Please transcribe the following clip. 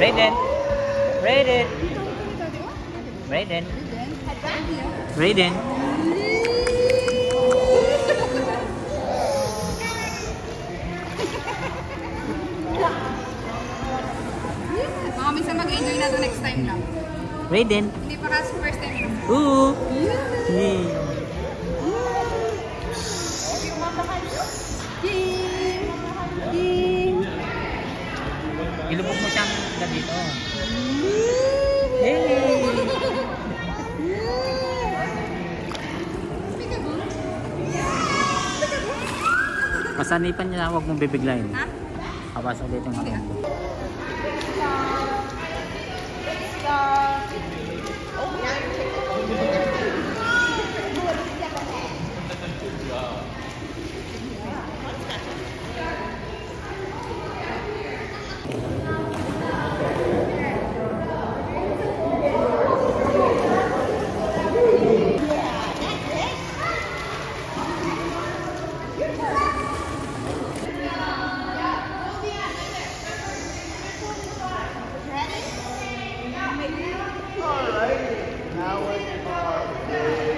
Raiden! Raiden! Raiden! Raiden! Baka minsan mag-enjoy na to next time lang. Raiden! Hindi pa kasi first time lang. Ooh! Yay! Hey! Pasanipan niya lang, huwag mong bibiglayin. Ha? Kapasok dito ng ako. Let's go! Let's go! All right. Now it's hard.